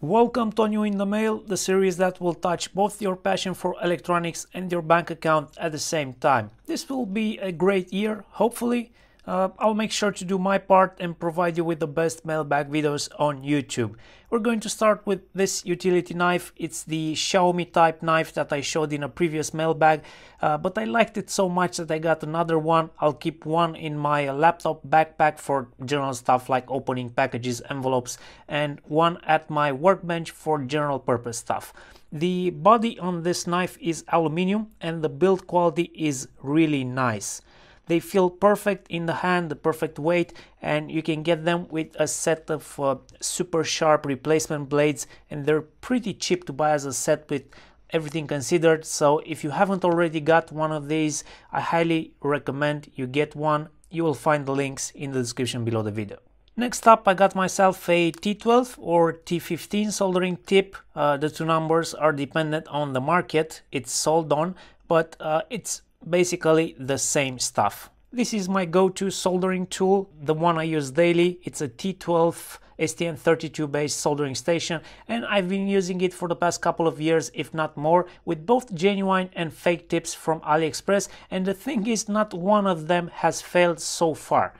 Welcome to New in the Mail, the series that will touch both your passion for electronics and your bank account at the same time. This will be a great year, hopefully. Uh, I'll make sure to do my part and provide you with the best mailbag videos on YouTube. We're going to start with this utility knife. It's the Xiaomi type knife that I showed in a previous mailbag, uh, but I liked it so much that I got another one. I'll keep one in my laptop backpack for general stuff like opening packages, envelopes, and one at my workbench for general purpose stuff. The body on this knife is aluminium and the build quality is really nice. They feel perfect in the hand, the perfect weight, and you can get them with a set of uh, super sharp replacement blades, and they're pretty cheap to buy as a set with everything considered. So if you haven't already got one of these, I highly recommend you get one. You will find the links in the description below the video. Next up, I got myself a T12 or T15 soldering tip. Uh, the two numbers are dependent on the market it's sold on, but uh, it's basically the same stuff. This is my go-to soldering tool, the one I use daily. It's a T12 STM32 based soldering station and I've been using it for the past couple of years if not more with both genuine and fake tips from AliExpress and the thing is not one of them has failed so far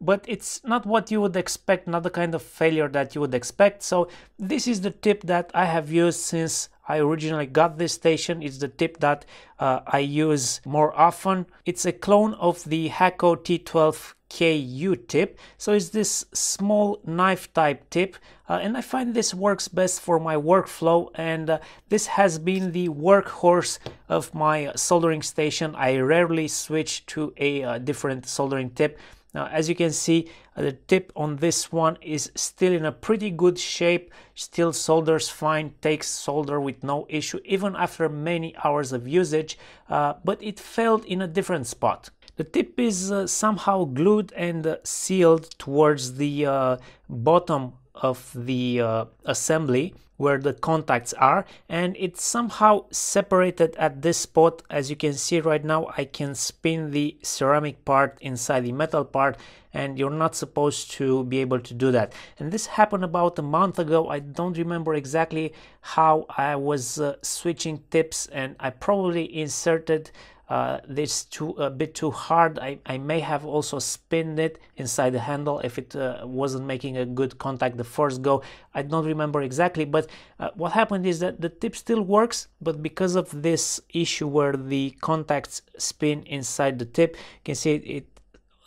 but it's not what you would expect, not the kind of failure that you would expect. So this is the tip that I have used since I originally got this station. It's the tip that uh, I use more often. It's a clone of the Hakko T12 KU tip. So it's this small knife type tip uh, and I find this works best for my workflow and uh, this has been the workhorse of my soldering station. I rarely switch to a uh, different soldering tip. Now, as you can see, uh, the tip on this one is still in a pretty good shape, still solders fine, takes solder with no issue, even after many hours of usage, uh, but it failed in a different spot. The tip is uh, somehow glued and uh, sealed towards the uh, bottom of the uh, assembly where the contacts are and it's somehow separated at this spot. As you can see right now I can spin the ceramic part inside the metal part and you're not supposed to be able to do that. And this happened about a month ago. I don't remember exactly how I was uh, switching tips and I probably inserted uh, this too a bit too hard. I, I may have also spinned it inside the handle if it uh, wasn't making a good contact the first go. I don't remember exactly, but uh, what happened is that the tip still works, but because of this issue where the contacts spin inside the tip, you can see it, it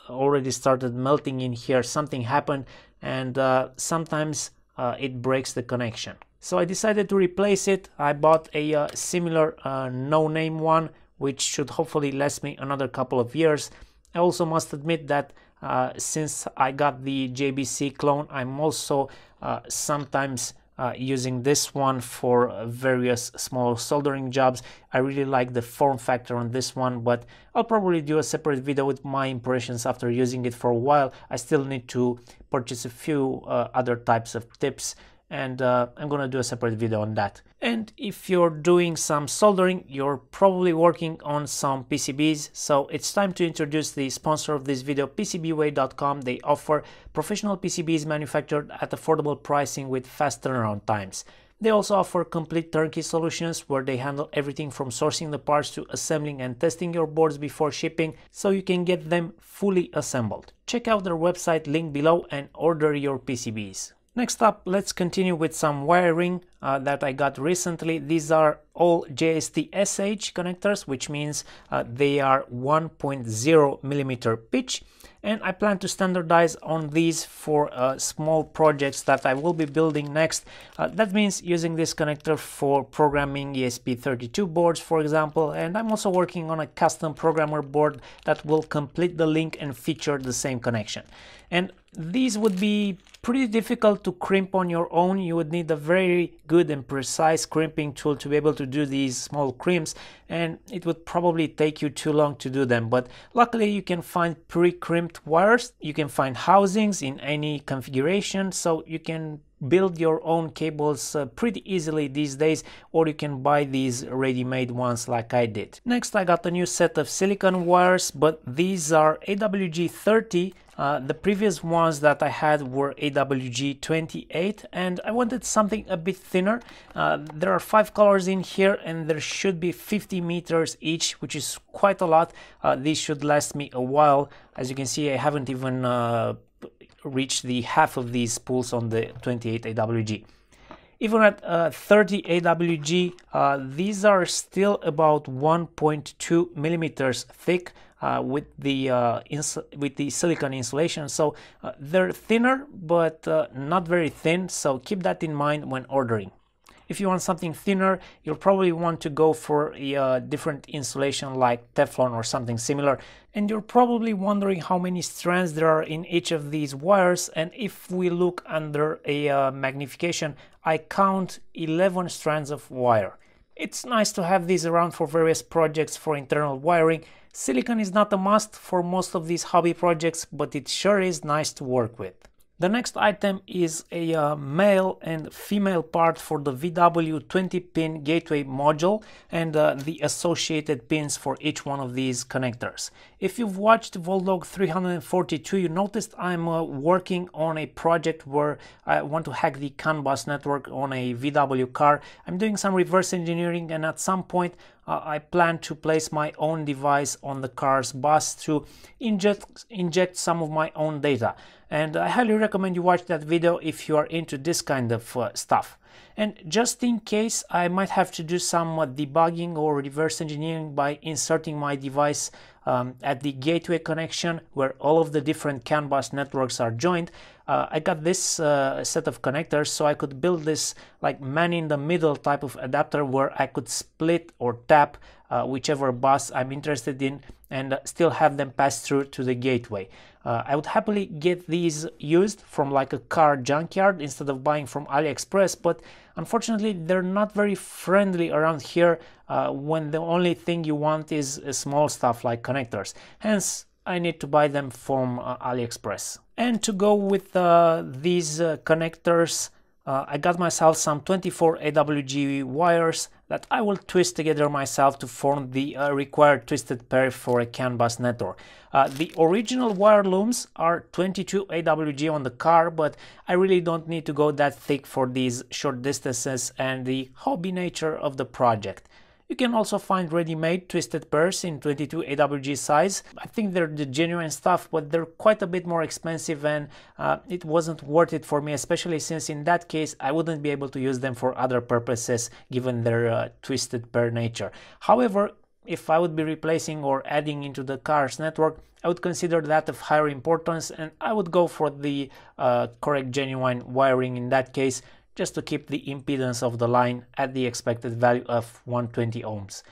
already started melting in here. Something happened, and uh, sometimes uh, it breaks the connection. So I decided to replace it. I bought a similar no-name one which should hopefully last me another couple of years. I also must admit that uh, since I got the JBC clone, I'm also uh, sometimes uh, using this one for various small soldering jobs. I really like the form factor on this one, but I'll probably do a separate video with my impressions after using it for a while. I still need to purchase a few uh, other types of tips and uh, I'm gonna do a separate video on that. And if you're doing some soldering, you're probably working on some PCBs, so it's time to introduce the sponsor of this video, PCBWay.com. They offer professional PCBs manufactured at affordable pricing with fast turnaround times. They also offer complete turnkey solutions where they handle everything from sourcing the parts to assembling and testing your boards before shipping so you can get them fully assembled. Check out their website link below and order your PCBs. Next up, let's continue with some wiring uh, that I got recently. These are all JST-SH connectors, which means uh, they are 1.0 millimeter pitch. And I plan to standardize on these for uh, small projects that I will be building next. Uh, that means using this connector for programming ESP32 boards, for example. And I'm also working on a custom programmer board that will complete the link and feature the same connection. And these would be pretty difficult to crimp on your own. You would need a very good and precise crimping tool to be able to do these small crimps and it would probably take you too long to do them. But luckily you can find pre-crimped wires. You can find housings in any configuration so you can build your own cables uh, pretty easily these days or you can buy these ready-made ones like I did. Next I got a new set of silicon wires but these are AWG 30 uh, the previous ones that I had were AWG 28 and I wanted something a bit thinner. Uh, there are five colors in here and there should be 50 meters each which is quite a lot. Uh, should last me a while. As you can see I haven't even reached the half of these spools on the 28 AWG. Even at uh, 30 AWG, uh, these are still about 1.2 millimeters thick uh, with the uh, with the silicon insulation. So uh, they're thinner, but uh, not very thin. So keep that in mind when ordering. If you want something thinner, you'll probably want to go for a uh, different insulation like Teflon or something similar. And you're probably wondering how many strands there are in each of these wires. And if we look under a uh, magnification, I count 11 strands of wire. It's nice to have these around for various projects for internal wiring. Silicon is not a must for most of these hobby projects, but it sure is nice to work with. The next item is a uh, male and female part for the VW 20 pin gateway module and uh, the associated pins for each one of these connectors. If you've watched Voltlog 342 you noticed I'm uh, working on a project where I want to hack the CAN bus network on a VW car. I'm doing some reverse engineering and at some point uh, I plan to place my own device on the car's bus to inject, inject some of my own data and I highly recommend you watch that video if you are into this kind of uh, stuff. And just in case I might have to do some debugging or reverse engineering by inserting my device um, at the gateway connection where all of the different CAN bus networks are joined, uh, I got this uh, set of connectors so I could build this like man in the middle type of adapter where I could split or tap uh, whichever bus I'm interested in and still have them pass through to the gateway. Uh, I would happily get these used from like a car junkyard instead of buying from AliExpress, but unfortunately they're not very friendly around here uh, when the only thing you want is small stuff like connectors. Hence, I need to buy them from uh, AliExpress. And to go with uh, these uh, connectors, uh, I got myself some 24 AWG wires that I will twist together myself to form the uh, required twisted pair for a CAN bus network. Uh, the original wire looms are 22 AWG on the car, but I really don't need to go that thick for these short distances and the hobby nature of the project. You can also find ready-made twisted pairs in 22 AWG size. I think they're the genuine stuff, but they're quite a bit more expensive and uh, it wasn't worth it for me, especially since in that case I wouldn't be able to use them for other purposes given their uh, twisted pair nature. However, if I would be replacing or adding into the car's network, I would consider that of higher importance and I would go for the uh, correct genuine wiring in that case just to keep the impedance of the line at the expected value of 120 ohms.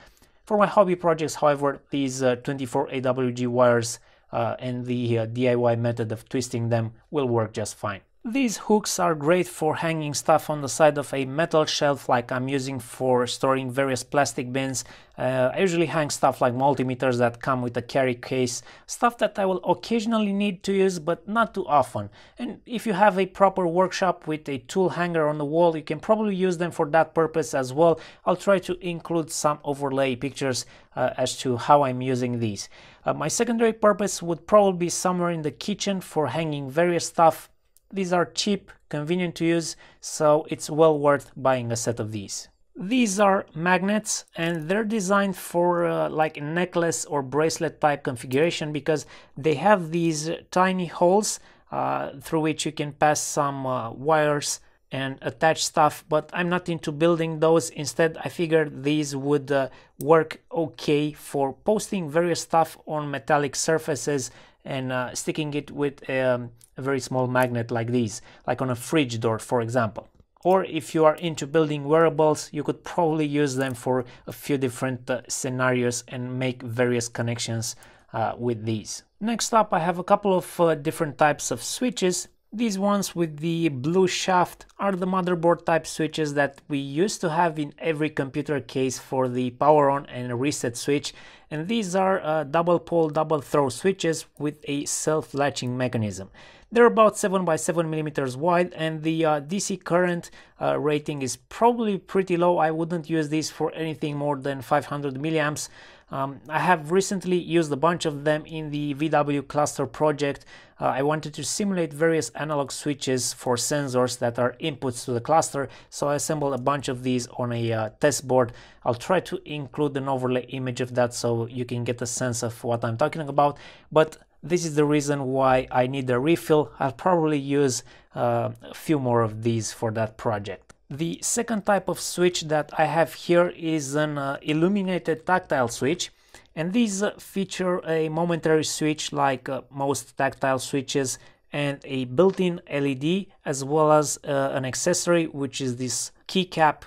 For my hobby projects, however, these uh, 24 AWG wires uh, and the uh, DIY method of twisting them will work just fine. These hooks are great for hanging stuff on the side of a metal shelf like I'm using for storing various plastic bins. Uh, I usually hang stuff like multimeters that come with a carry case, stuff that I will occasionally need to use but not too often. And if you have a proper workshop with a tool hanger on the wall, you can probably use them for that purpose as well. I'll try to include some overlay pictures uh, as to how I'm using these. Uh, my secondary purpose would probably be somewhere in the kitchen for hanging various stuff these are cheap, convenient to use, so it's well worth buying a set of these. These are magnets and they're designed for uh, like a necklace or bracelet type configuration because they have these tiny holes uh, through which you can pass some uh, wires and attach stuff but I'm not into building those instead I figured these would uh, work okay for posting various stuff on metallic surfaces and uh, sticking it with um, a very small magnet like these, like on a fridge door, for example. Or if you are into building wearables, you could probably use them for a few different uh, scenarios and make various connections uh, with these. Next up, I have a couple of uh, different types of switches. These ones with the blue shaft are the motherboard type switches that we used to have in every computer case for the power on and reset switch and these are uh, double pole double throw switches with a self-latching mechanism. They're about 7 by 7 millimeters wide and the uh, DC current uh, rating is probably pretty low. I wouldn't use these for anything more than 500 milliamps. Um, I have recently used a bunch of them in the VW cluster project. Uh, I wanted to simulate various analog switches for sensors that are inputs to the cluster, so I assembled a bunch of these on a uh, test board. I'll try to include an overlay image of that so you can get a sense of what I'm talking about, but this is the reason why I need a refill. I'll probably use uh, a few more of these for that project. The second type of switch that I have here is an uh, illuminated tactile switch and these uh, feature a momentary switch like uh, most tactile switches and a built-in LED as well as uh, an accessory which is this keycap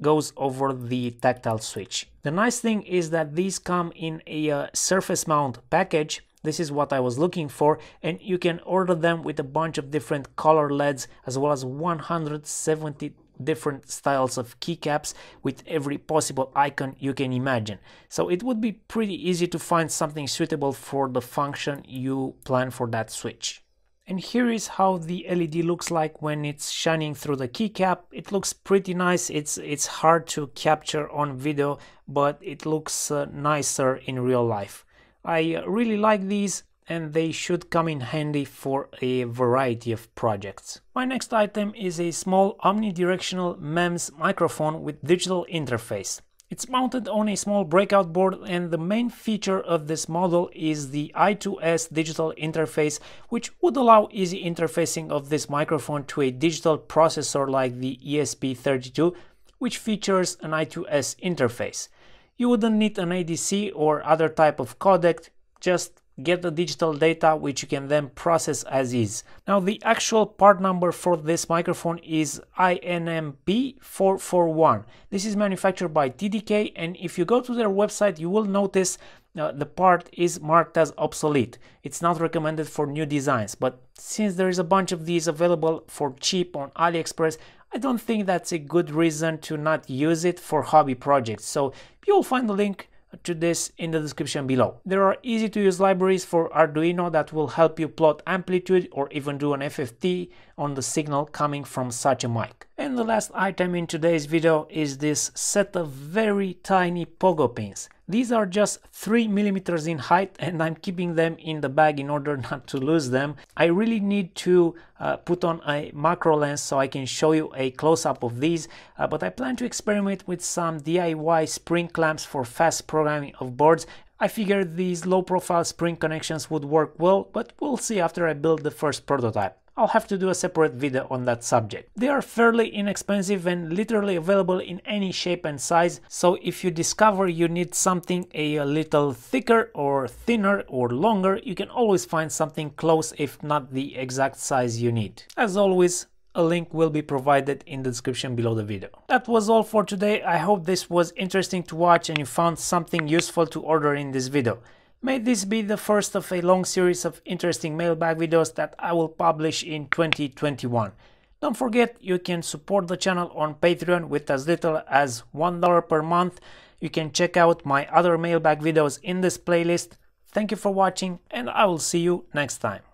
goes over the tactile switch. The nice thing is that these come in a uh, surface mount package this is what I was looking for and you can order them with a bunch of different color LEDs as well as 170 different styles of keycaps with every possible icon you can imagine. So it would be pretty easy to find something suitable for the function you plan for that switch. And here is how the LED looks like when it's shining through the keycap. It looks pretty nice. It's it's hard to capture on video, but it looks uh, nicer in real life. I really like these and they should come in handy for a variety of projects. My next item is a small omnidirectional MEMS microphone with digital interface. It's mounted on a small breakout board and the main feature of this model is the I2S digital interface which would allow easy interfacing of this microphone to a digital processor like the ESP32 which features an I2S interface. You wouldn't need an ADC or other type of codec, just get the digital data which you can then process as is. Now the actual part number for this microphone is INMP441. This is manufactured by TDK and if you go to their website you will notice uh, the part is marked as obsolete. It's not recommended for new designs but since there is a bunch of these available for cheap on AliExpress I don't think that's a good reason to not use it for hobby projects, so you'll find the link to this in the description below. There are easy to use libraries for Arduino that will help you plot amplitude or even do an FFT on the signal coming from such a mic. And the last item in today's video is this set of very tiny pogo pins. These are just 3 millimeters in height and I'm keeping them in the bag in order not to lose them. I really need to uh, put on a macro lens so I can show you a close-up of these, uh, but I plan to experiment with some DIY spring clamps for fast programming of boards I figured these low profile spring connections would work well, but we'll see after I build the first prototype. I'll have to do a separate video on that subject. They are fairly inexpensive and literally available in any shape and size, so if you discover you need something a little thicker or thinner or longer, you can always find something close if not the exact size you need. As always, a link will be provided in the description below the video. That was all for today. I hope this was interesting to watch and you found something useful to order in this video. May this be the first of a long series of interesting mailbag videos that I will publish in 2021. Don't forget you can support the channel on Patreon with as little as $1 per month. You can check out my other mailbag videos in this playlist. Thank you for watching and I will see you next time.